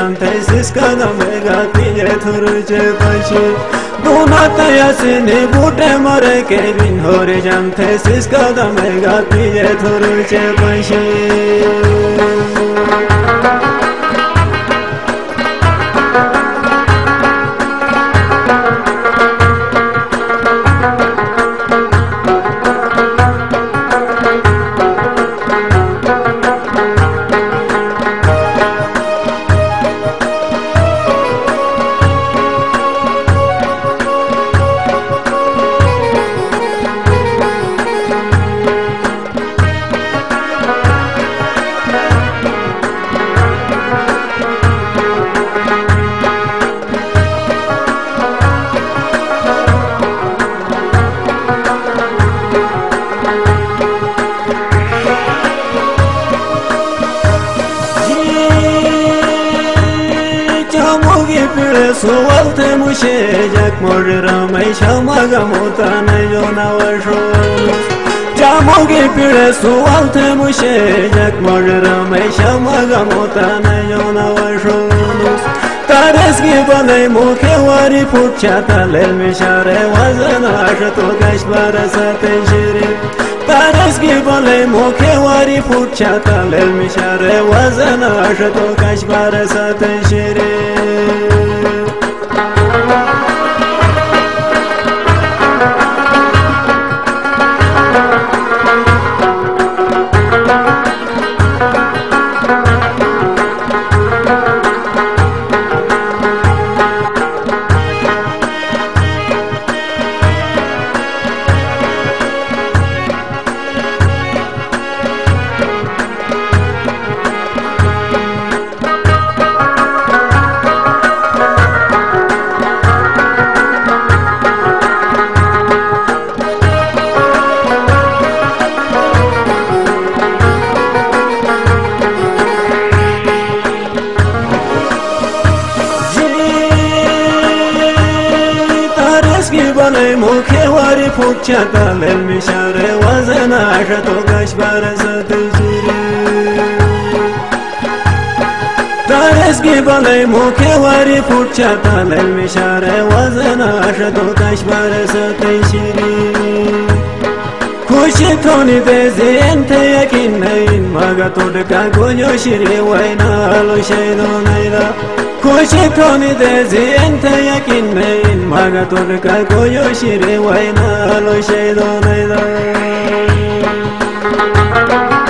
सिसका दमेगा तीजे थुरुचे पछे दोना तयासिनी बूटे मरे के बिन होरी जानते सिसका दमेगा तीजे थुरुचे पछे Suwalte Jack mordera mai shama gamota na yona washo Jamoge pire su alte mushe Jack mordera ramai shama gamota na yona washo Tares ki banai mukhe wari putcha talel mishare wazana ashato gashbara sate jiri Tares ki banai mukhe wari putcha talel mishare wazana ashato gashbara sate jiri bale muke wari pukcha talel mishare wazana shato gash barasat jiri Tareski bale muke wari pukcha talel mishare wazana shato gash barasat jiri Kushi toni bezi ente yakin maga todka goyo shiri waina lo Koşukanide ziyente yakinmeyin Bana turka koyu şiri vayna Loşe donayda Müzik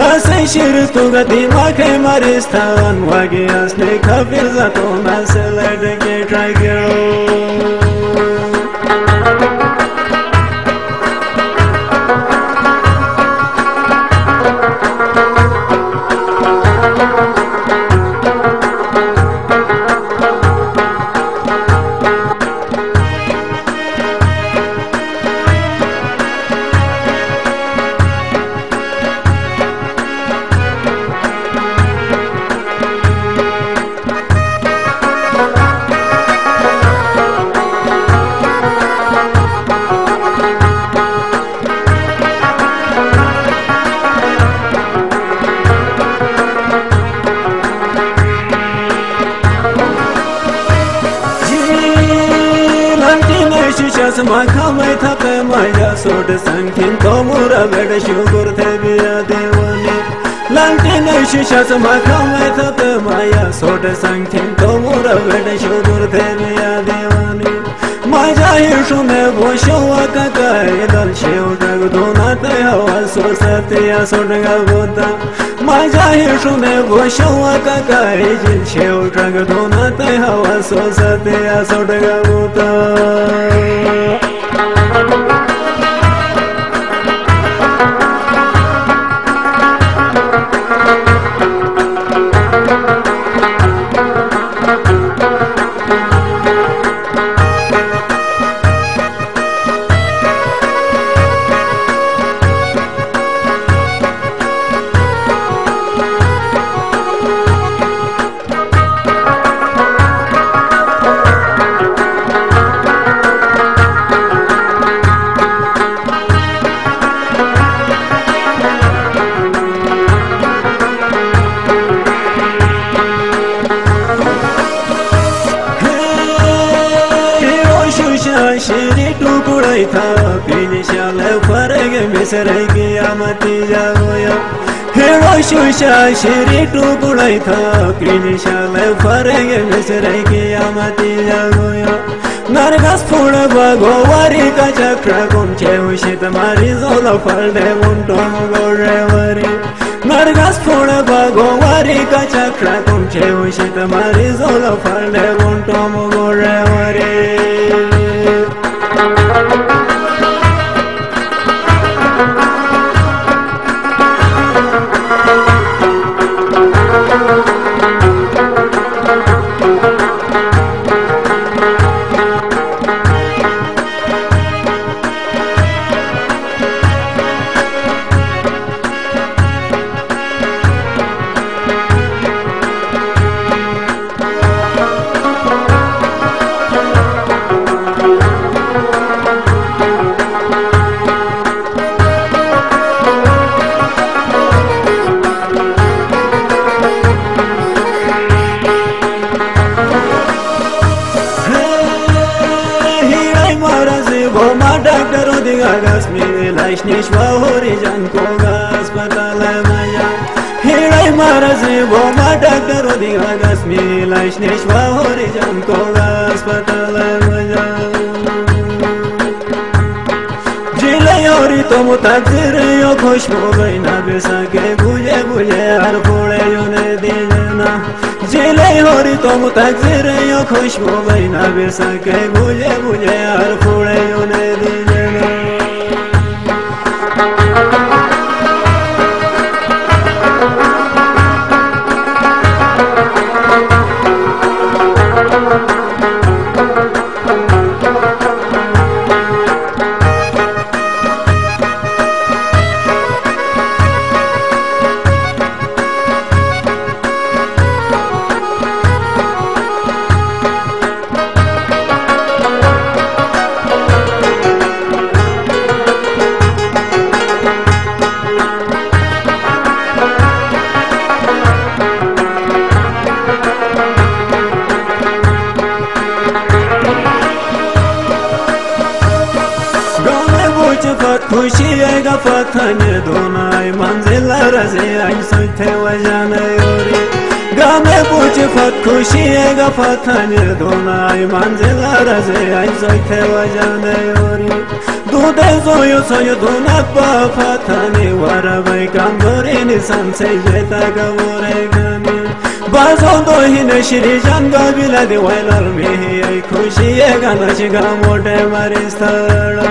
Asai shir tu gati makai maristan Wagi asli kafir zato nasilerde ke try girl ma kamai ta kai ma ya so da sankin to mura bada shugur ta biya dewani lanti na shi shas ma kamai ta kai ma ya so da sankin to mura bada shugur ta biya dewani ma jahir shu ne bo shawa ka kai dal sheu da do na ta hawa so satiya so da gota. Ma jahir shu ne bo shawa ka kai jin sheu da do na ta hawa so satiya so da gota. Tukurai tha pini shale farege misrai kiyamati jagoya hero shusha shiri tukurai tha pini shale farege misrai kiyamati jagoya Nargas pura bago wari ka chakra kum cheu shit mari zola falde munto gore wari Nargas pura bago wari ka chakra kum cheu yo khosh mo gaina besa ke buje buje har pole Pushiye gafatan donay manzillar azay sote vajana yori Game puchi fat kushiye gafatan donay manzillar azay sote vajana yori Dude zoyo soyo donak ba fatani varabay kamgore nisan sejeta gavore gani Bazon dohine shiri janga biladi vaylar mihi ay kushiye ganashi gamote maristara